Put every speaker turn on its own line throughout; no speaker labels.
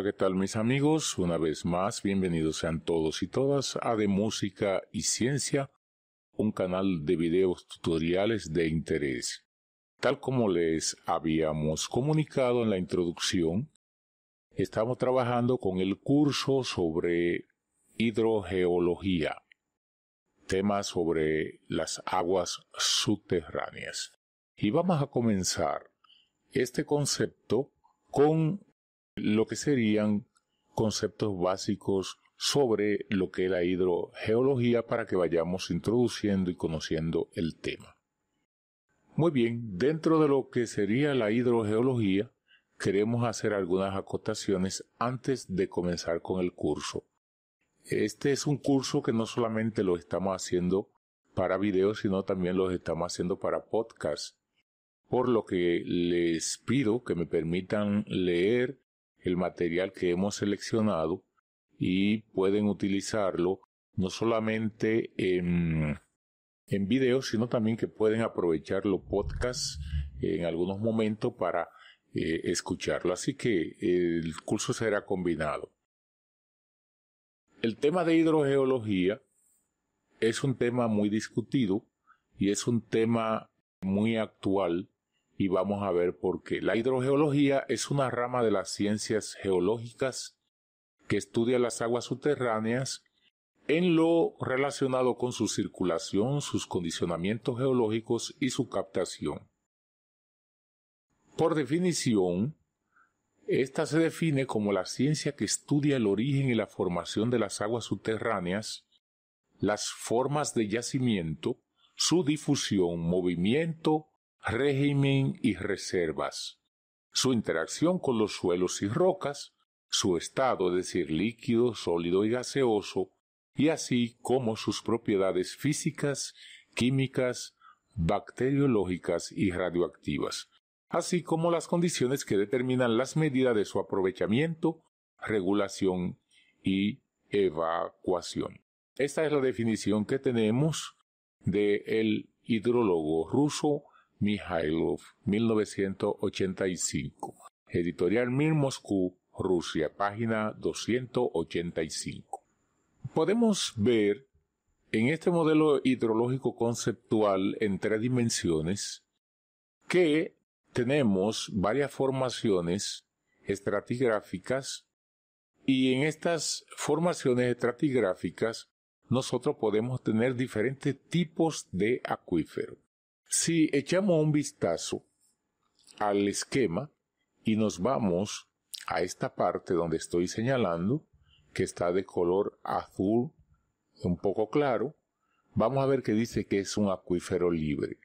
Hola, ¿qué tal mis amigos? Una vez más, bienvenidos sean todos y todas a De Música y Ciencia, un canal de videos tutoriales de interés. Tal como les habíamos comunicado en la introducción, estamos trabajando con el curso sobre hidrogeología, tema sobre las aguas subterráneas. Y vamos a comenzar este concepto con lo que serían conceptos básicos sobre lo que es la hidrogeología para que vayamos introduciendo y conociendo el tema. Muy bien, dentro de lo que sería la hidrogeología, queremos hacer algunas acotaciones antes de comenzar con el curso. Este es un curso que no solamente lo estamos haciendo para videos, sino también lo estamos haciendo para podcast. Por lo que les pido que me permitan leer el material que hemos seleccionado y pueden utilizarlo no solamente en, en video, sino también que pueden aprovechar los podcasts en algunos momentos para eh, escucharlo. Así que el curso será combinado. El tema de hidrogeología es un tema muy discutido y es un tema muy actual y vamos a ver por qué. La hidrogeología es una rama de las ciencias geológicas que estudia las aguas subterráneas en lo relacionado con su circulación, sus condicionamientos geológicos y su captación. Por definición, esta se define como la ciencia que estudia el origen y la formación de las aguas subterráneas, las formas de yacimiento, su difusión, movimiento, régimen y reservas, su interacción con los suelos y rocas, su estado, es decir, líquido, sólido y gaseoso, y así como sus propiedades físicas, químicas, bacteriológicas y radioactivas, así como las condiciones que determinan las medidas de su aprovechamiento, regulación y evacuación. Esta es la definición que tenemos del el hidrólogo ruso Mihailov, 1985. Editorial Mir Moscú, Rusia, página 285. Podemos ver en este modelo hidrológico conceptual en tres dimensiones que tenemos varias formaciones estratigráficas y en estas formaciones estratigráficas nosotros podemos tener diferentes tipos de acuífero. Si echamos un vistazo al esquema y nos vamos a esta parte donde estoy señalando, que está de color azul un poco claro, vamos a ver que dice que es un acuífero libre.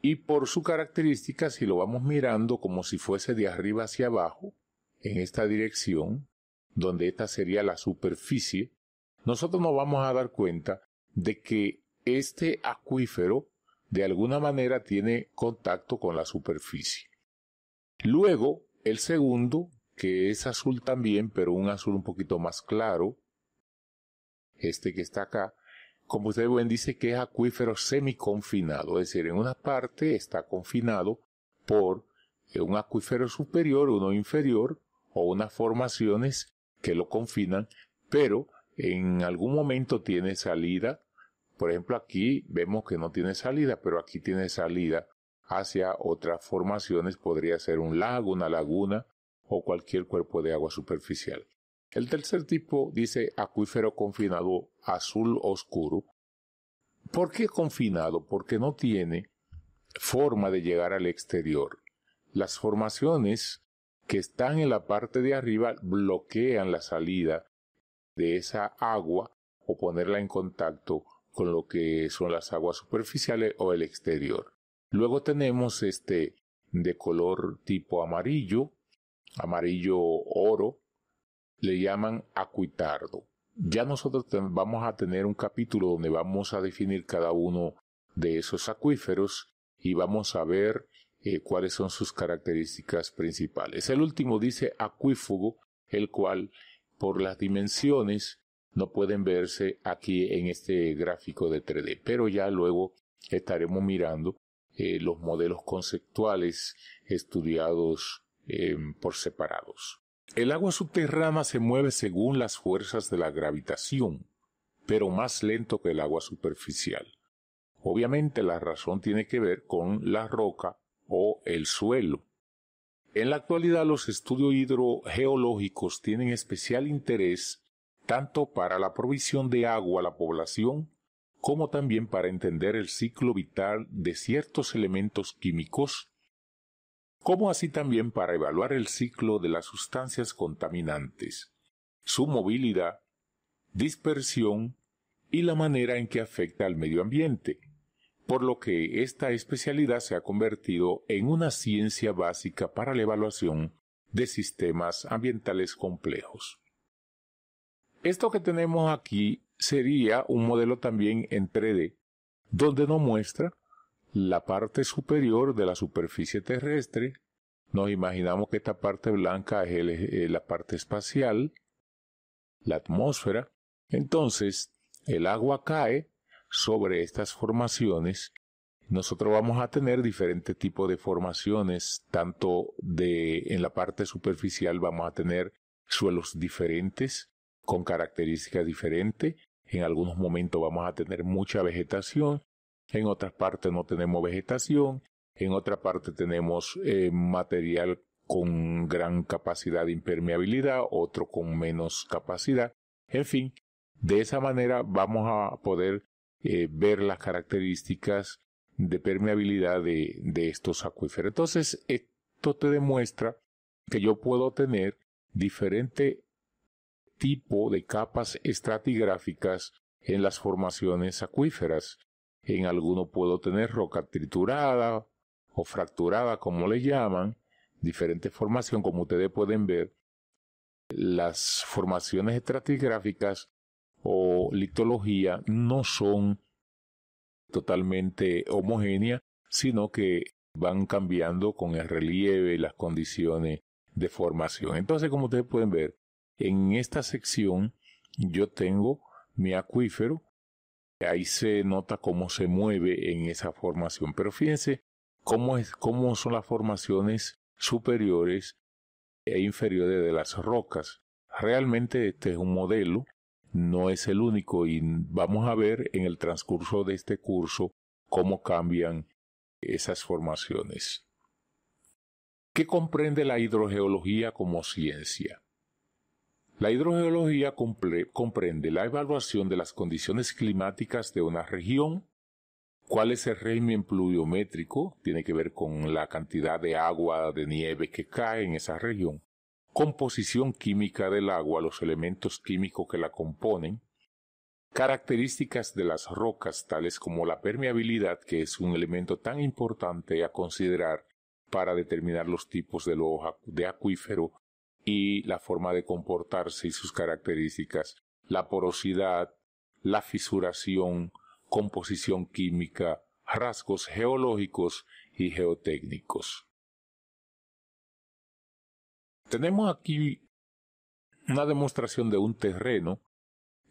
Y por su característica, si lo vamos mirando como si fuese de arriba hacia abajo, en esta dirección, donde esta sería la superficie, nosotros nos vamos a dar cuenta de que este acuífero de alguna manera tiene contacto con la superficie. Luego, el segundo, que es azul también, pero un azul un poquito más claro, este que está acá, como ustedes ven, dice que es acuífero semiconfinado, es decir, en una parte está confinado por un acuífero superior, uno inferior, o unas formaciones que lo confinan, pero en algún momento tiene salida por ejemplo, aquí vemos que no tiene salida, pero aquí tiene salida hacia otras formaciones, podría ser un lago, una laguna o cualquier cuerpo de agua superficial. El tercer tipo dice acuífero confinado azul oscuro. ¿Por qué confinado? Porque no tiene forma de llegar al exterior. Las formaciones que están en la parte de arriba bloquean la salida de esa agua o ponerla en contacto con lo que son las aguas superficiales o el exterior. Luego tenemos este de color tipo amarillo, amarillo oro, le llaman acuitardo. Ya nosotros vamos a tener un capítulo donde vamos a definir cada uno de esos acuíferos y vamos a ver eh, cuáles son sus características principales. El último dice acuífugo, el cual por las dimensiones no pueden verse aquí en este gráfico de 3D, pero ya luego estaremos mirando eh, los modelos conceptuales estudiados em, por separados. El agua subterránea se mueve según las fuerzas de la gravitación, pero más lento que el agua superficial. Obviamente la razón tiene que ver con la roca o el suelo. En la actualidad los estudios hidrogeológicos tienen especial interés tanto para la provisión de agua a la población como también para entender el ciclo vital de ciertos elementos químicos, como así también para evaluar el ciclo de las sustancias contaminantes, su movilidad, dispersión y la manera en que afecta al medio ambiente, por lo que esta especialidad se ha convertido en una ciencia básica para la evaluación de sistemas ambientales complejos. Esto que tenemos aquí sería un modelo también en 3D, donde nos muestra la parte superior de la superficie terrestre. Nos imaginamos que esta parte blanca es eh, la parte espacial, la atmósfera. Entonces, el agua cae sobre estas formaciones. Nosotros vamos a tener diferentes tipos de formaciones, tanto de en la parte superficial vamos a tener suelos diferentes, con características diferentes, en algunos momentos vamos a tener mucha vegetación, en otras partes no tenemos vegetación, en otra parte tenemos eh, material con gran capacidad de impermeabilidad, otro con menos capacidad. En fin, de esa manera vamos a poder eh, ver las características de permeabilidad de, de estos acuíferos. Entonces, esto te demuestra que yo puedo tener diferente tipo de capas estratigráficas en las formaciones acuíferas. En alguno puedo tener roca triturada o fracturada, como le llaman, diferente formación, como ustedes pueden ver. Las formaciones estratigráficas o litología no son totalmente homogéneas, sino que van cambiando con el relieve y las condiciones de formación. Entonces, como ustedes pueden ver, en esta sección yo tengo mi acuífero. Ahí se nota cómo se mueve en esa formación. Pero fíjense cómo, son las formaciones superiores e inferiores de las rocas. Realmente este es un modelo, no es el único y vamos a ver en el transcurso de este curso cómo cambian esas formaciones. ¿Qué comprende la hidrogeología como ciencia? La hidrogeología comprende la evaluación de las condiciones climáticas de una región, cuál es el régimen pluviométrico, tiene que ver con la cantidad de agua, de nieve que cae en esa región, composición química del agua, los elementos químicos que la componen, características de las rocas tales como la permeabilidad, que es un elemento tan importante a considerar para determinar los tipos de, de acuífero y la forma de comportarse y sus características, la porosidad, la fisuración, composición química, rasgos geológicos y geotécnicos. Tenemos aquí una demostración de un terreno.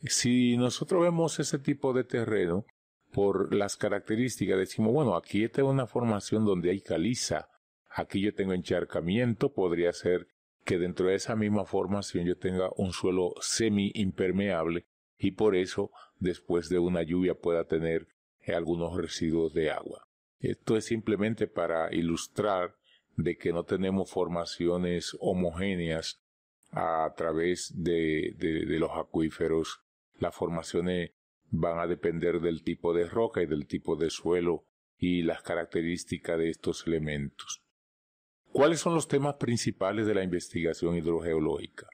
Si nosotros vemos ese tipo de terreno, por las características decimos, bueno, aquí esta es una formación donde hay caliza, aquí yo tengo encharcamiento, podría ser que dentro de esa misma formación yo tenga un suelo semi impermeable y por eso después de una lluvia pueda tener algunos residuos de agua. Esto es simplemente para ilustrar de que no tenemos formaciones homogéneas a través de, de, de los acuíferos. Las formaciones van a depender del tipo de roca y del tipo de suelo y las características de estos elementos. ¿Cuáles son los temas principales de la investigación hidrogeológica?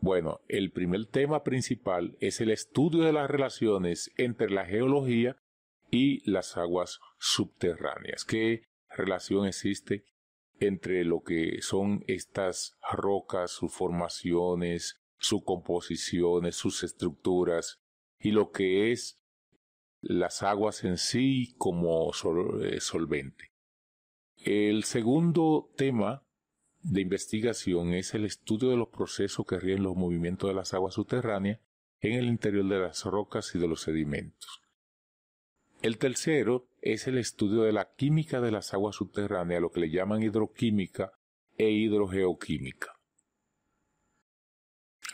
Bueno, el primer tema principal es el estudio de las relaciones entre la geología y las aguas subterráneas. ¿Qué relación existe entre lo que son estas rocas, sus formaciones, sus composiciones, sus estructuras y lo que es las aguas en sí como eh, solvente? El segundo tema de investigación es el estudio de los procesos que ríen los movimientos de las aguas subterráneas en el interior de las rocas y de los sedimentos. El tercero es el estudio de la química de las aguas subterráneas, lo que le llaman hidroquímica e hidrogeoquímica.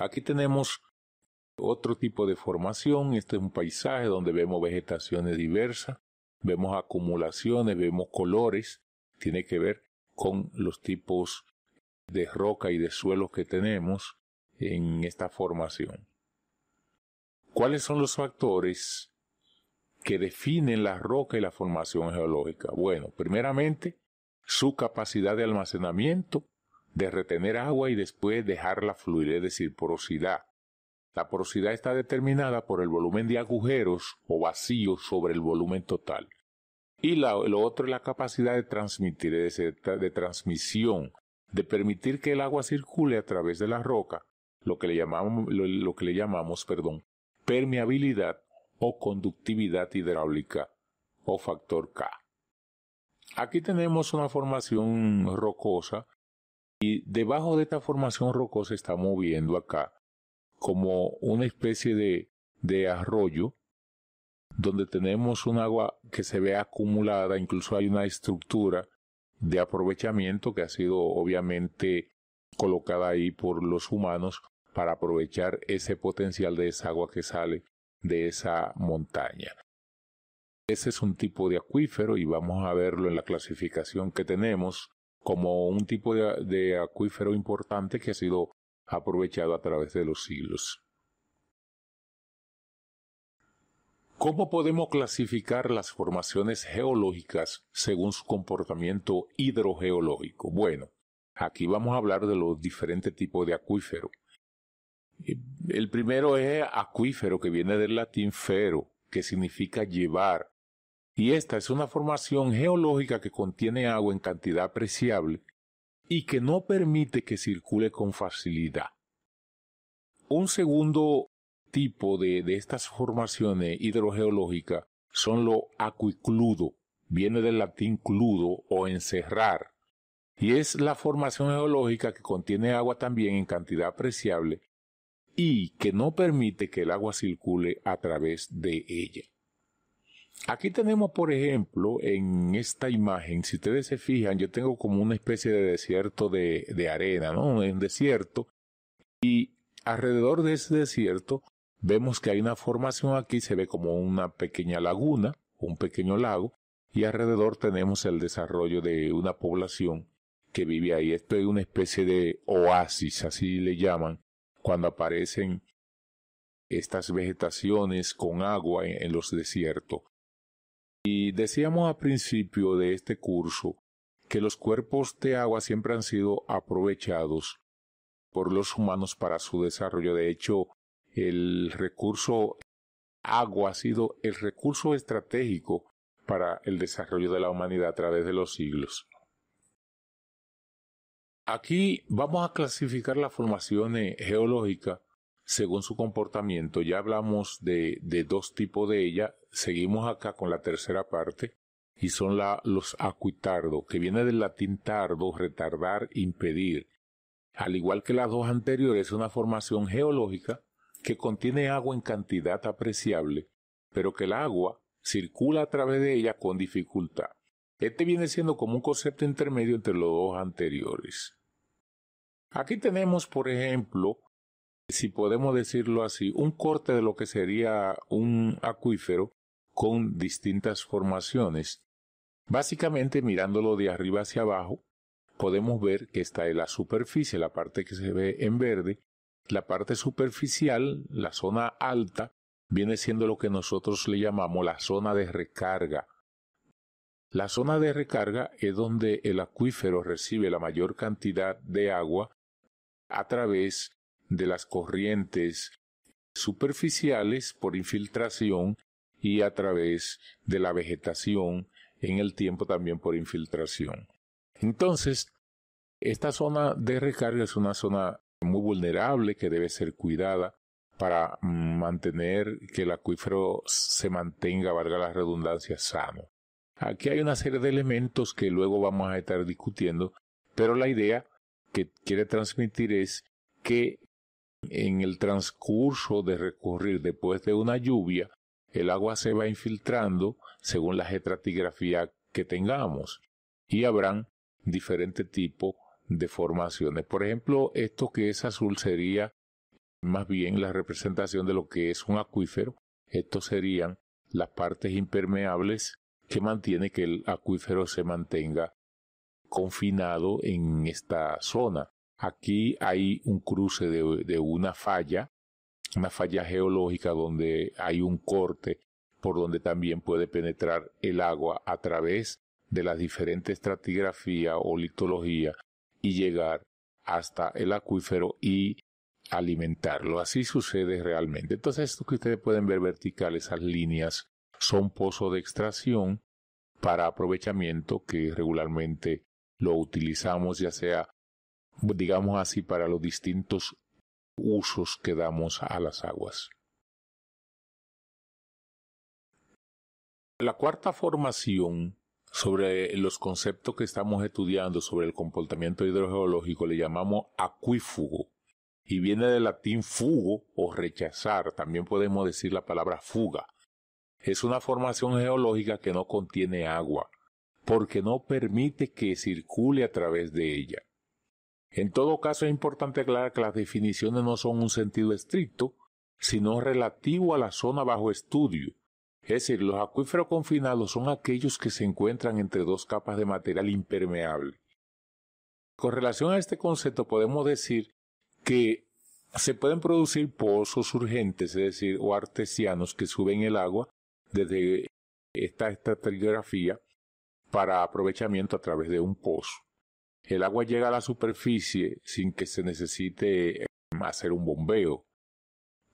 Aquí tenemos otro tipo de formación. Este es un paisaje donde vemos vegetaciones diversas, vemos acumulaciones, vemos colores. Tiene que ver con los tipos de roca y de suelo que tenemos en esta formación. ¿Cuáles son los factores que definen la roca y la formación geológica? Bueno, primeramente, su capacidad de almacenamiento, de retener agua y después dejarla fluir, es decir, porosidad. La porosidad está determinada por el volumen de agujeros o vacíos sobre el volumen total. Y lo otro es la capacidad de transmitir, de transmisión, de permitir que el agua circule a través de la roca, lo que le llamamos, lo que le llamamos perdón, permeabilidad o conductividad hidráulica o factor K. Aquí tenemos una formación rocosa y debajo de esta formación rocosa estamos viendo acá como una especie de, de arroyo donde tenemos un agua que se ve acumulada, incluso hay una estructura de aprovechamiento que ha sido obviamente colocada ahí por los humanos para aprovechar ese potencial de esa agua que sale de esa montaña. Ese es un tipo de acuífero y vamos a verlo en la clasificación que tenemos como un tipo de, de acuífero importante que ha sido aprovechado a través de los siglos. ¿Cómo podemos clasificar las formaciones geológicas según su comportamiento hidrogeológico? Bueno, aquí vamos a hablar de los diferentes tipos de acuífero. El primero es acuífero, que viene del latín fero, que significa llevar. Y esta es una formación geológica que contiene agua en cantidad apreciable y que no permite que circule con facilidad. Un segundo tipo de, de estas formaciones hidrogeológicas son lo acuicludo, viene del latín cludo o encerrar, y es la formación geológica que contiene agua también en cantidad apreciable y que no permite que el agua circule a través de ella. Aquí tenemos, por ejemplo, en esta imagen, si ustedes se fijan, yo tengo como una especie de desierto de, de arena, ¿no? Un desierto. Y alrededor de ese desierto vemos que hay una formación aquí, se ve como una pequeña laguna, un pequeño lago, y alrededor tenemos el desarrollo de una población que vive ahí. Esto es una especie de oasis, así le llaman, cuando aparecen estas vegetaciones con agua en, los desiertos. Y decíamos al principio de este curso que los cuerpos de agua siempre han sido aprovechados por los humanos para su desarrollo. De hecho, el recurso agua ha sido el recurso estratégico para el desarrollo de la humanidad a través de los siglos. Aquí vamos a clasificar las formaciones geológicas según su comportamiento. Ya hablamos de, de dos tipos de ellas. Seguimos acá con la tercera parte y son la, los acuitardos, que viene del latín tardo, retardar, impedir. Al igual que las dos anteriores, es una formación geológica que contiene agua en cantidad apreciable, pero que el agua circula a través de ella con dificultad. Este viene siendo como un concepto intermedio entre los dos anteriores. Aquí tenemos, por ejemplo, si podemos decirlo así, un corte de lo que sería un acuífero con distintas formaciones. Básicamente, mirándolo de arriba hacia abajo, podemos ver que está en la superficie, la parte que se ve en verde, la parte superficial, la zona alta, viene siendo lo que nosotros le llamamos la zona de recarga. La zona de recarga es donde el acuífero recibe la mayor cantidad de agua a través de las corrientes superficiales por infiltración y a través de la vegetación en el tiempo también por infiltración. Entonces, esta zona de recarga es una zona muy vulnerable que debe ser cuidada para mantener que el acuífero se mantenga, valga la redundancia, sano. Aquí hay una serie de elementos que luego vamos a estar discutiendo, pero la idea que quiere transmitir es que en el transcurso de recurrir después de una lluvia, el agua se va infiltrando según la gestratigrafía que tengamos y habrán diferentes tipos de formaciones. Por ejemplo, esto que es azul sería más bien la representación de lo que es un acuífero. Estos serían las partes impermeables que mantiene que el acuífero se mantenga confinado en esta zona. Aquí hay un cruce de, de una falla, una falla geológica donde hay un corte por donde también puede penetrar el agua a través de la diferente estratigrafía o litología y llegar hasta el acuífero y alimentarlo. Así sucede realmente. Entonces, esto que ustedes pueden ver vertical, esas líneas, son pozos de extracción para aprovechamiento que regularmente lo utilizamos ya sea, digamos así, para los distintos usos que damos a las aguas. La cuarta formación sobre los conceptos que estamos estudiando sobre el comportamiento hidrogeológico le llamamos acuífugo y viene del latín fugo o rechazar, también podemos decir la palabra fuga. Es una formación geológica que no contiene agua, porque no permite que circule a través de ella. En todo caso es importante aclarar que las definiciones no son un sentido estricto, sino relativo a la zona bajo estudio, es decir, los acuíferos confinados son aquellos que se encuentran entre dos capas de material impermeable. Con relación a este concepto podemos decir que se pueden producir pozos urgentes, es decir, o artesianos que suben el agua desde esta estratigrafía para aprovechamiento a través de un pozo. El agua llega a la superficie sin que se necesite hacer un bombeo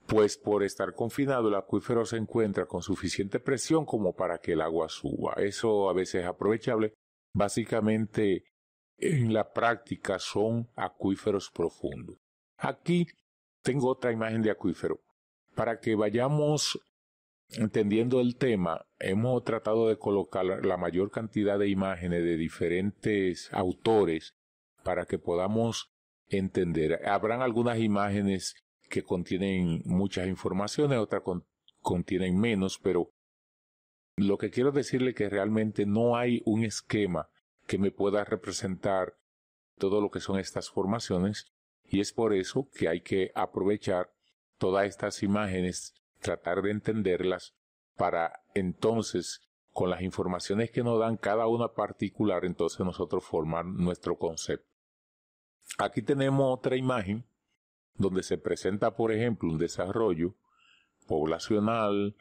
pues por estar confinado el acuífero se encuentra con suficiente presión como para que el agua suba. Eso a veces es aprovechable. Básicamente en la práctica son acuíferos profundos. Aquí tengo otra imagen de acuífero. Para que vayamos entendiendo el tema, hemos tratado de colocar la mayor cantidad de imágenes de diferentes autores para que podamos entender. Habrán algunas imágenes que contienen muchas informaciones, otras contienen menos, pero lo que quiero decirle que realmente no hay un esquema que me pueda representar todo lo que son estas formaciones y es por eso que hay que aprovechar todas estas imágenes, tratar de entenderlas para entonces con las informaciones que nos dan cada una particular, entonces nosotros formar nuestro concepto. Aquí tenemos otra imagen donde se presenta, por ejemplo, un desarrollo poblacional,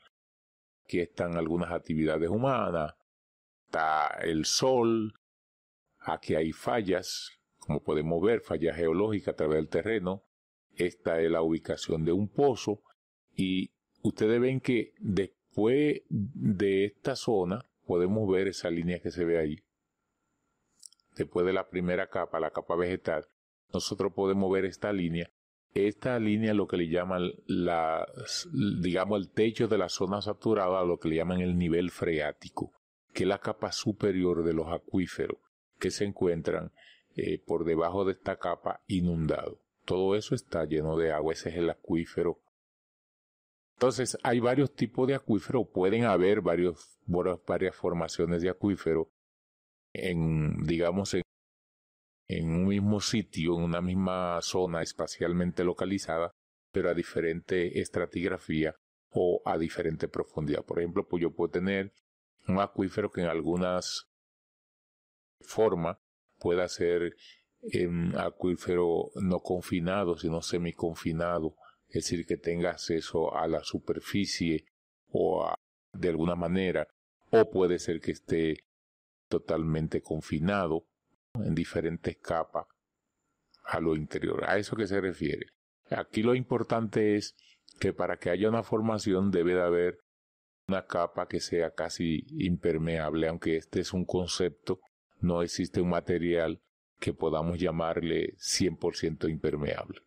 aquí están algunas actividades humanas, está el sol, aquí hay fallas, como podemos ver, fallas geológicas a través del terreno, esta es la ubicación de un pozo y ustedes ven que después de esta zona podemos ver esa línea que se ve ahí. Después de la primera capa, la capa vegetal, nosotros podemos ver esta línea esta línea lo que le llaman la, digamos, el techo de la zona saturada, lo que le llaman el nivel freático, que es la capa superior de los acuíferos que se encuentran eh, por debajo de esta capa inundado. Todo eso está lleno de agua, ese es el acuífero. Entonces, hay varios tipos de acuíferos, pueden haber varios, varias formaciones de acuífero en, digamos, en en un mismo sitio, en una misma zona espacialmente localizada, pero a diferente estratigrafía o a diferente profundidad. Por ejemplo, pues yo puedo tener un acuífero que en algunas formas pueda ser un acuífero no confinado, sino semiconfinado, es decir, que tenga acceso a la superficie o de alguna manera, o puede ser que esté totalmente confinado en diferentes capas a lo interior. A eso que se refiere. Aquí lo importante es que para que haya una formación debe de haber una capa que sea casi impermeable, aunque este es un concepto, no existe un material que podamos llamarle 100% impermeable.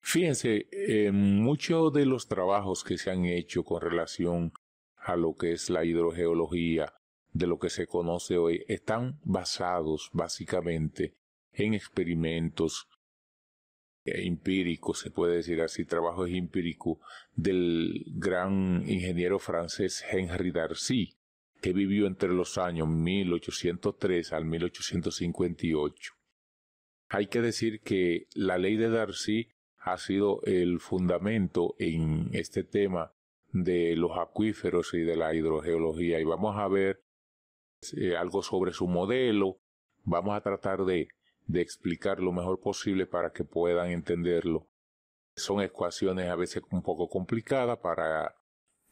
Fíjense, en muchos de los trabajos que se han hecho con relación a lo que es la hidrogeología de lo que se conoce hoy están basados básicamente en experimentos empíricos, se puede decir así, trabajos empíricos del gran ingeniero francés Henri Darcy, que vivió entre los años 1803 al 1858. Hay que decir que la ley de Darcy ha sido el fundamento en este tema de los acuíferos y de la hidrogeología y vamos a ver eh, algo sobre su modelo, vamos a tratar de, de explicar lo mejor posible para que puedan entenderlo. Son ecuaciones a veces un poco complicadas para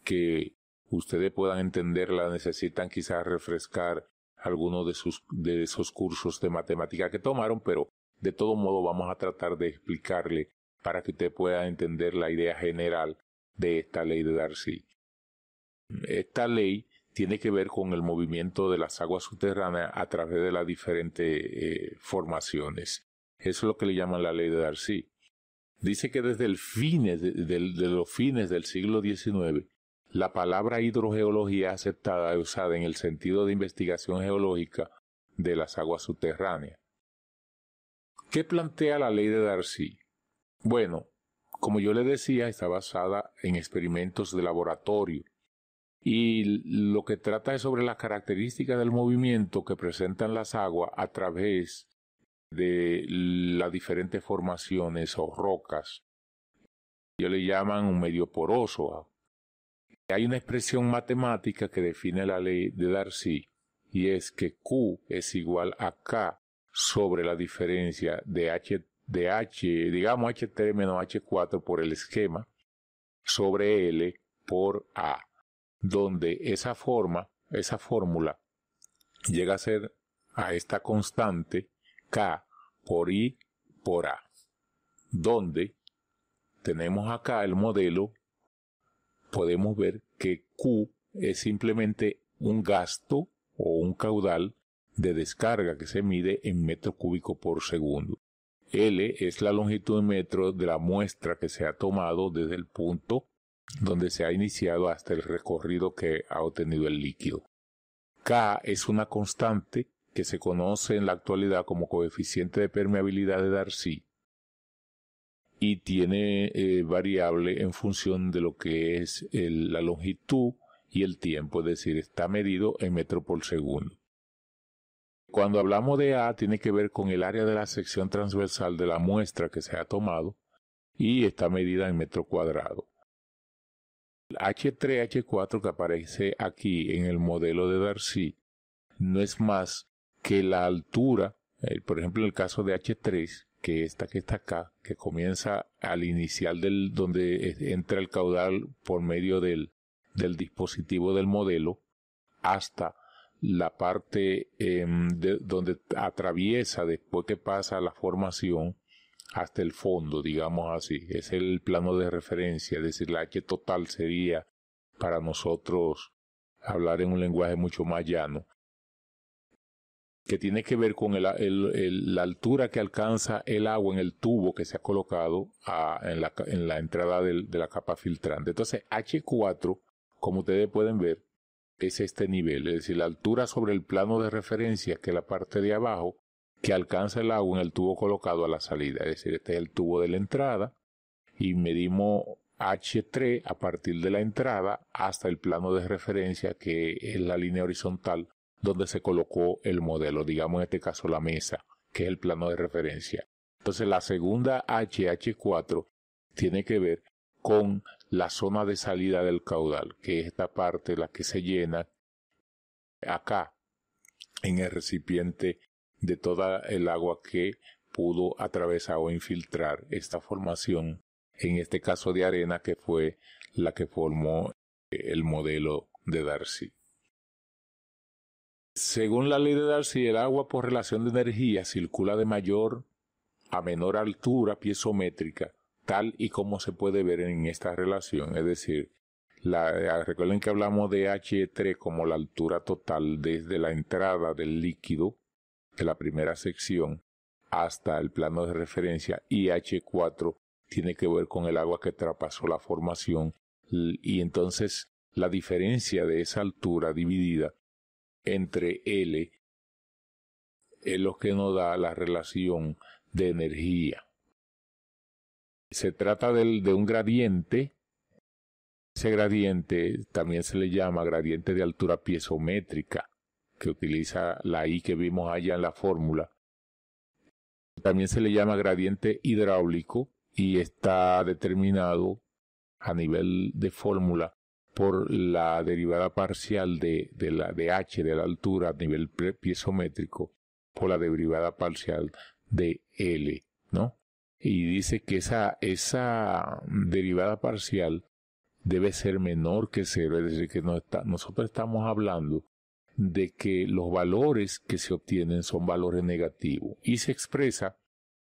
que ustedes puedan entenderla, necesitan quizás refrescar algunos de, sus, de esos cursos de matemática que tomaron, pero de todo modo vamos a tratar de explicarle para que usted pueda entender la idea general de esta ley de Darcy. Esta ley tiene que ver con el movimiento de las aguas subterráneas a través de las diferentes eh, formaciones. Eso es lo que le llaman la ley de Darcy. Dice que desde los fines del siglo XIX, la palabra hidrogeología aceptada es usada en el sentido de investigación geológica de las aguas subterráneas. ¿Qué plantea la ley de Darcy? Bueno, como yo le decía, está basada en experimentos de laboratorio y lo que trata es sobre las características del movimiento que presentan las aguas a través de las diferentes formaciones o rocas. Ellos le llaman un medio poroso. Hay una expresión matemática que define la ley de Darcy y es que Q es igual a K sobre la diferencia de H de H, digamos H3 menos H4 por el esquema sobre L por A, donde esa forma, esa fórmula llega a ser a esta constante K por I por A, donde tenemos acá el modelo, podemos ver que Q es simplemente un gasto o un caudal de descarga que se mide en metro cúbico por segundo. L es la longitud en metros de la muestra que se ha tomado desde el punto donde se ha iniciado hasta el recorrido que ha obtenido el líquido. K es una constante que se conoce en la actualidad como coeficiente de permeabilidad de Darcy y tiene eh, variable en función de lo que es la longitud y el tiempo, es decir, está medido en metro por segundo. Cuando hablamos de A, tiene que ver con el área de la sección transversal de la muestra que se ha tomado y está medida en metro cuadrado. H3, H4 que aparece aquí en el modelo de Darcy no es más que la altura, eh, por ejemplo en el caso de H3, que esta que está acá, que comienza al inicial del donde entra el caudal por medio del, del dispositivo del modelo hasta la parte em, de, donde atraviesa después que pasa la formación hasta el fondo, digamos así. Es el plano de referencia, H total sería para nosotros hablar en un lenguaje mucho más llano, que tiene que ver con la altura que alcanza el agua en el tubo que se ha colocado en, la, en, la, entrada de la capa filtrante. Entonces, H4, como ustedes pueden ver, es este nivel, es decir, la altura sobre el plano de referencia, que la parte de abajo, que alcanza el agua en el tubo colocado a la salida. Es decir, este es el tubo de la entrada y medimos H3 a partir de la entrada hasta el plano de referencia, que es la línea horizontal donde se colocó el modelo, digamos en este caso la mesa, que es el plano de referencia. Entonces la segunda H, H4, tiene que ver con la zona de salida del caudal, que es esta parte la que se llena acá en el recipiente de toda el agua que pudo atravesar o infiltrar esta formación, en este caso de arena que fue la que formó el modelo de Darcy. Según la ley de Darcy, el agua por relación de energía circula de mayor a menor altura piezométrica tal y como se puede ver en esta relación. Es decir, recuerden que hablamos de H3 como la altura total desde la entrada del líquido de la primera sección hasta el plano de referencia y H4 tiene que ver con el agua que traspasó la formación y entonces la diferencia de esa altura dividida entre L es lo que nos da la relación de energía. Se trata de un gradiente. Ese gradiente también se le llama gradiente de altura piezométrica, que utiliza la I que vimos allá en la fórmula. También se le llama gradiente hidráulico y está determinado a nivel de fórmula por la derivada parcial de, de, la, de h de la altura a nivel piezométrico por la derivada parcial de L, ¿no? Y dice que esa, esa derivada parcial debe ser menor que cero, es decir, que no está, nosotros estamos hablando de que los valores que se obtienen son valores negativos y se expresa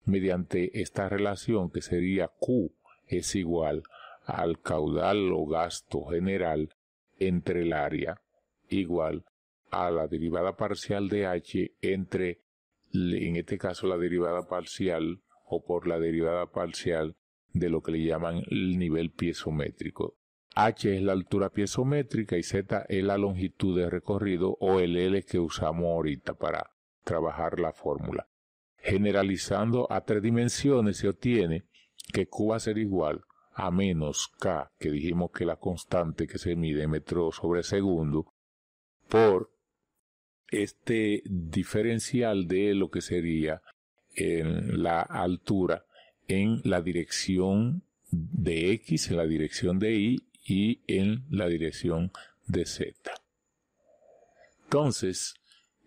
mediante esta relación que sería Q es igual al caudal o gasto general entre el área igual a la derivada parcial de h entre, en este caso, la derivada parcial o por la derivada parcial de lo que le llaman el nivel piezométrico. H es la altura piezométrica y Z es la longitud de recorrido o el L que usamos ahorita para trabajar la fórmula. Generalizando a tres dimensiones se obtiene que Q va a ser igual a menos K, que dijimos que la constante que se mide en metros sobre segundo, por este diferencial de lo que sería en la altura en la dirección de X, en la dirección de Y y en la dirección de Z. Entonces,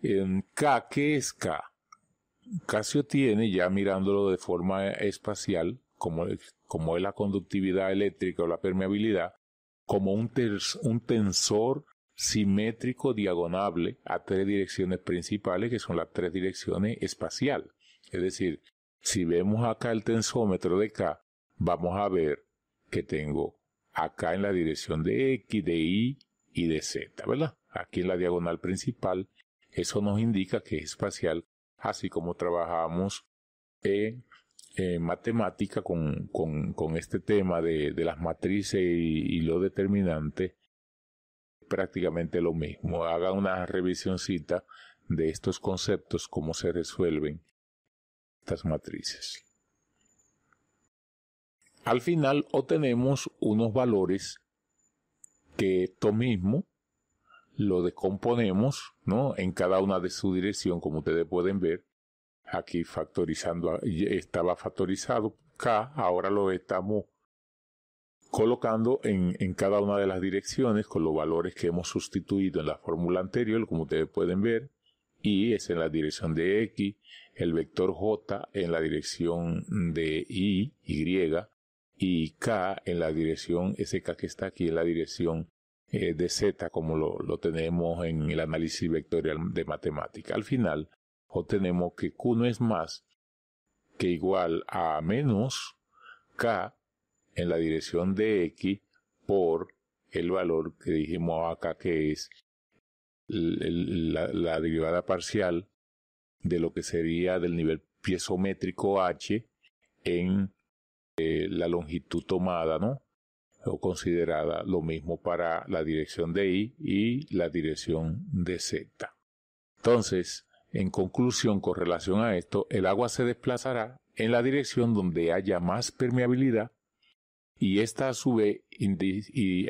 en K, ¿qué es K? Se obtiene, ya mirándolo de forma espacial, como, como es la conductividad eléctrica o la permeabilidad, como un, un tensor simétrico diagonable a tres direcciones principales, que son las tres direcciones espacial. Es decir, si vemos acá el tensómetro de K, vamos a ver que tengo acá en la dirección de X, de Y y de Z, ¿verdad? Aquí en la diagonal principal, eso nos indica que es espacial, así como trabajamos en, matemática con, con, este tema de, las matrices y, y, lo determinante, prácticamente lo mismo. Haga una revisioncita de estos conceptos, cómo se resuelven estas matrices. Al final obtenemos unos valores que esto mismo lo descomponemos ¿no? en cada una de su dirección, como ustedes pueden ver. Aquí factorizando, estaba factorizado K, ahora lo estamos colocando en, en, cada una de las direcciones con los valores que hemos sustituido en la fórmula anterior, como ustedes pueden ver. Y es en la dirección de X, el vector J en la dirección de Y, Y, y K en la dirección, ese K que está aquí en la dirección eh, de Z, como lo, lo, tenemos en el análisis vectorial de matemática. Al final, obtenemos que Q no es más que igual a menos K en la dirección de X por el valor que dijimos acá que es la, la derivada parcial de lo que sería del nivel piezométrico H en la longitud tomada, ¿no? O considerada lo mismo para la dirección de Y y la dirección de Z. Entonces, en conclusión, con relación a esto, el agua se desplazará en la dirección donde haya más permeabilidad y esta a su vez,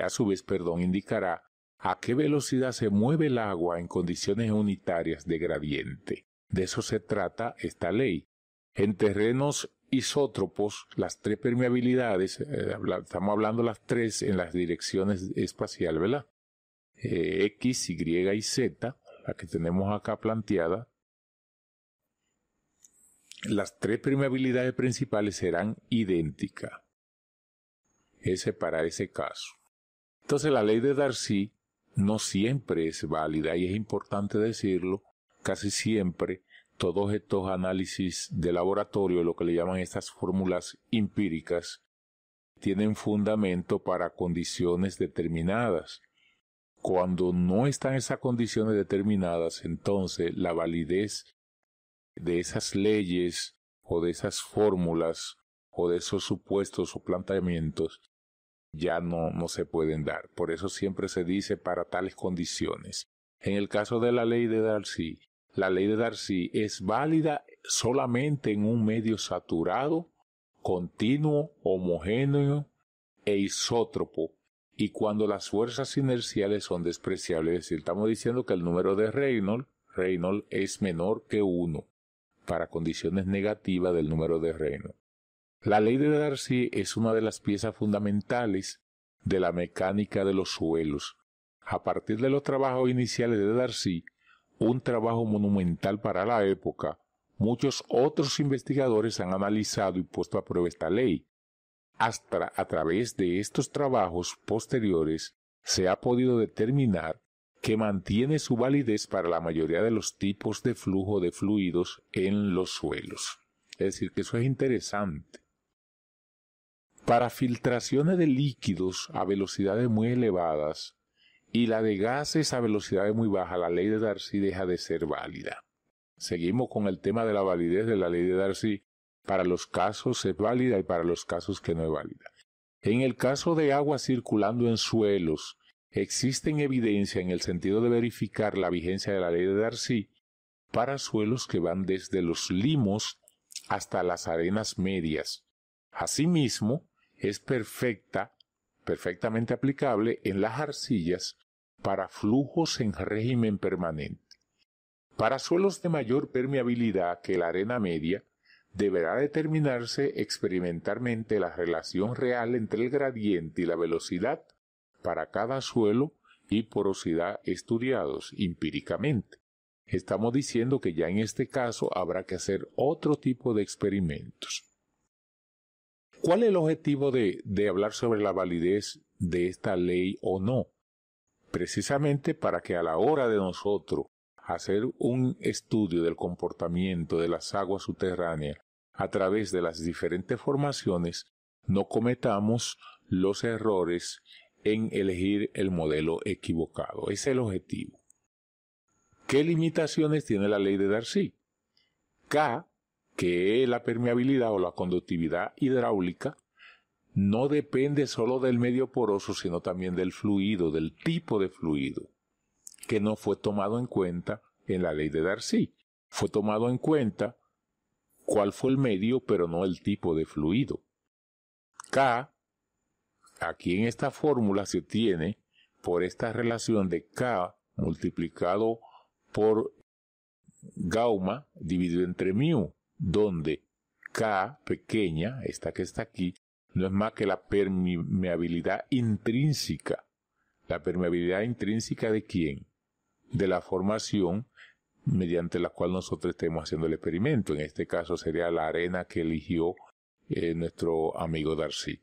a su vez perdón, indicará a qué velocidad se mueve el agua en condiciones unitarias de gradiente. De eso se trata esta ley. En terrenos isótropos, las tres permeabilidades, eh, estamos hablando las tres en las direcciones espaciales, ¿verdad? Eh, X, Y y Z, la que tenemos acá planteada. Las tres permeabilidades principales serán idénticas. Ese para ese caso. Entonces la ley de Darcy no siempre es válida y es importante decirlo, casi siempre todos estos análisis de laboratorio, lo que le llaman estas fórmulas empíricas, tienen fundamento para condiciones determinadas. Cuando no están esas condiciones determinadas, entonces la validez de esas leyes o de esas fórmulas o de esos supuestos o planteamientos ya no, no se pueden dar. Por eso siempre se dice para tales condiciones. En el caso de la ley de Darcy, la ley de Darcy es válida solamente en un medio saturado, continuo, homogéneo e isótropo y cuando las fuerzas inerciales son despreciables. Es decir, estamos diciendo que el número de Reynolds, es menor que 1 para condiciones negativas del número de Reynolds. La ley de Darcy es una de las piezas fundamentales de la mecánica de los suelos. A partir de los trabajos iniciales de Darcy, un trabajo monumental para la época, muchos otros investigadores han analizado y puesto a prueba esta ley. Hasta a través de estos trabajos posteriores se ha podido determinar que mantiene su validez para la mayoría de los tipos de flujo de fluidos en los suelos. Es decir, que eso es interesante. Para filtraciones de líquidos a velocidades muy elevadas y la de gases a velocidades muy bajas, la ley de Darcy deja de ser válida. Seguimos con el tema de la validez de la ley de Darcy. Para los casos es válida y para los casos que no es válida. En el caso de agua circulando en suelos Existen evidencia en el sentido de verificar la vigencia de la ley de Darcy para suelos que van desde los limos hasta las arenas medias. Asimismo, es perfecta, perfectamente aplicable en las arcillas para flujos en régimen permanente. Para suelos de mayor permeabilidad que la arena media, deberá determinarse experimentalmente la relación real entre el gradiente y la velocidad para cada suelo y porosidad estudiados empíricamente. Estamos diciendo que ya en este caso habrá que hacer otro tipo de experimentos. ¿Cuál es el objetivo de, hablar sobre la validez de esta ley o no? Precisamente para que a la hora de nosotros hacer un estudio del comportamiento de las aguas subterráneas a través de las diferentes formaciones, no cometamos los errores en elegir el modelo equivocado. Ese es el objetivo. ¿Qué limitaciones tiene la ley de Darcy? K, que la permeabilidad o la conductividad hidráulica, no depende solo del medio poroso, sino también del fluido, del tipo de fluido, que no fue tomado en cuenta en la ley de Darcy. Fue tomado en cuenta cuál fue el medio, pero no el tipo de fluido. K Aquí en esta fórmula se tiene por esta relación de K multiplicado por gauma dividido entre mu, donde K pequeña, esta que está aquí, no es más que la permeabilidad intrínseca. ¿La permeabilidad intrínseca de quién? De la formación mediante la cual nosotros estemos haciendo el experimento. En este caso sería la arena que eligió eh, nuestro amigo Darcy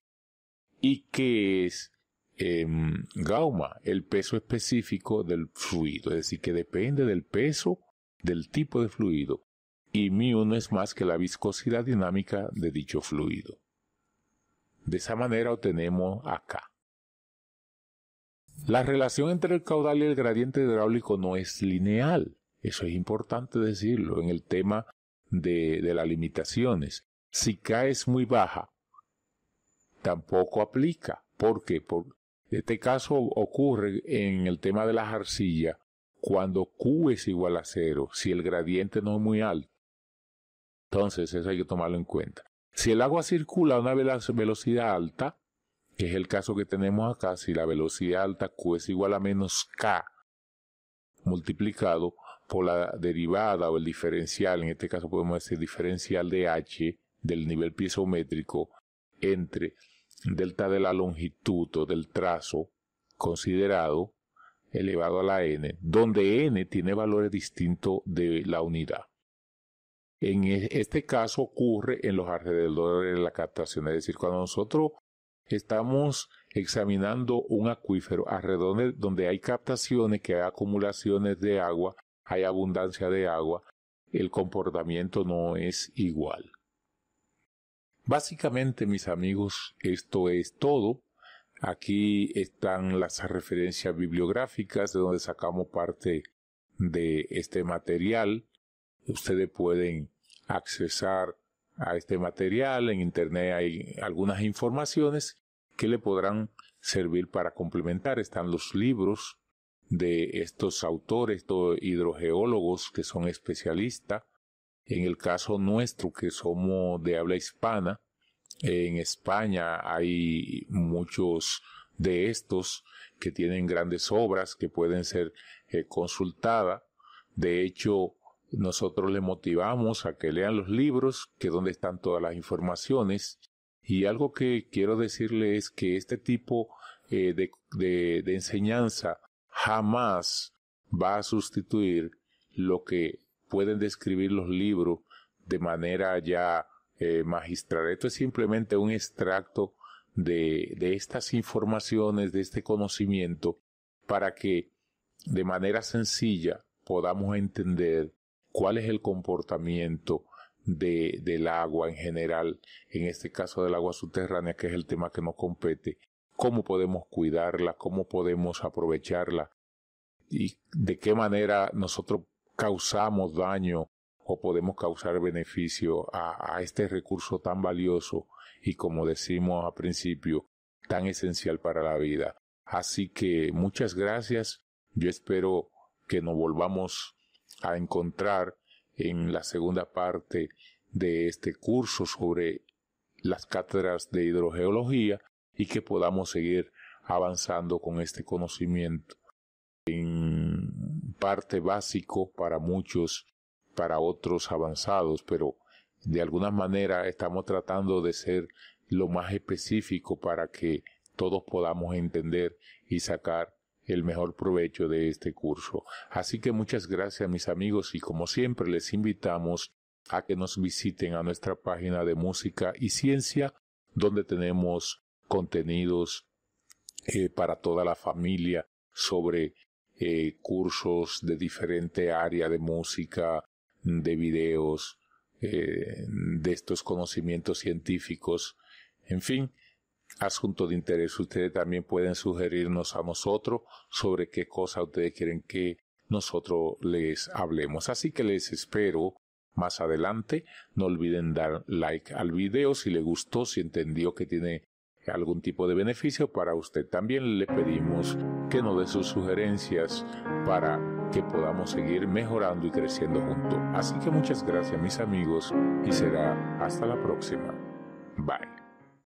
y que es em, gauma, el peso específico del fluido, es decir, que depende del peso del tipo de fluido, y mu no es más que la viscosidad dinámica de dicho fluido. De esa manera obtenemos acá. La relación entre el caudal y el gradiente hidráulico no es lineal. Eso es importante decirlo en el tema de, de las limitaciones. Si K es muy baja tampoco aplica. ¿Por qué? Porque este caso ocurre en el tema de las arcillas cuando Q es igual a cero, si el gradiente no es muy alto. Entonces, eso hay que tomarlo en cuenta. Si el agua circula a una velocidad alta, que es el caso que tenemos acá, si la velocidad alta Q es igual a menos K multiplicado por la derivada o el diferencial, en este caso podemos decir diferencial de H del nivel piezométrico entre delta de la longitud o del trazo considerado elevado a la n, donde n tiene valores distintos de la unidad. En e, este caso ocurre en los alrededores de la captación, es decir, cuando nosotros estamos examinando un acuífero alrededor donde hay captaciones, que hay acumulaciones de agua, hay abundancia de agua, el comportamiento no es igual. Básicamente, mis amigos, esto es todo. Aquí están las referencias bibliográficas de donde sacamos parte de este material. Ustedes pueden accesar a este material. En Internet hay algunas informaciones que le podrán servir para complementar. Están los libros de estos autores, hidrogeólogos que son especialistas en el caso nuestro, que somos de habla hispana, en España hay muchos de estos que tienen grandes obras que pueden ser eh, consultadas. De hecho, nosotros le motivamos a que lean los libros, que donde están todas las informaciones. Y algo que quiero decirle es que este tipo eh, de, de, enseñanza jamás va a sustituir lo que pueden describir los libros de manera ya eh, magistral. Esto es simplemente un extracto de, de estas informaciones, de este conocimiento, para que de manera sencilla podamos entender cuál es el comportamiento de, del agua en general, en este caso del agua subterránea, que es el tema que nos compete, cómo podemos cuidarla, cómo podemos aprovecharla y de qué manera nosotros causamos daño o podemos causar beneficio a, a este recurso tan valioso y como decimos al principio, tan esencial para la vida. Así que muchas gracias. Yo espero que nos volvamos a encontrar en la segunda parte de este curso sobre las cátedras de hidrogeología y que podamos seguir avanzando con este conocimiento en parte básico para muchos, para otros avanzados, pero de alguna manera estamos tratando de ser lo más específico para que todos podamos entender y sacar el mejor provecho de este curso. Así que muchas gracias mis amigos y como siempre les invitamos a que nos visiten a nuestra página de música y ciencia donde tenemos contenidos eh, para toda la familia sobre eh, cursos de diferente área de música, de videos, eh, de estos conocimientos científicos, en fin, asunto de interés. Ustedes también pueden sugerirnos a nosotros sobre qué cosa ustedes quieren que nosotros les hablemos. Así que les espero más adelante. No olviden dar like al video si le gustó, si entendió que tiene algún tipo de beneficio para usted. También le pedimos que nos dé sus sugerencias para que podamos seguir mejorando y creciendo juntos. Así que muchas gracias mis amigos y será hasta la próxima. Bye.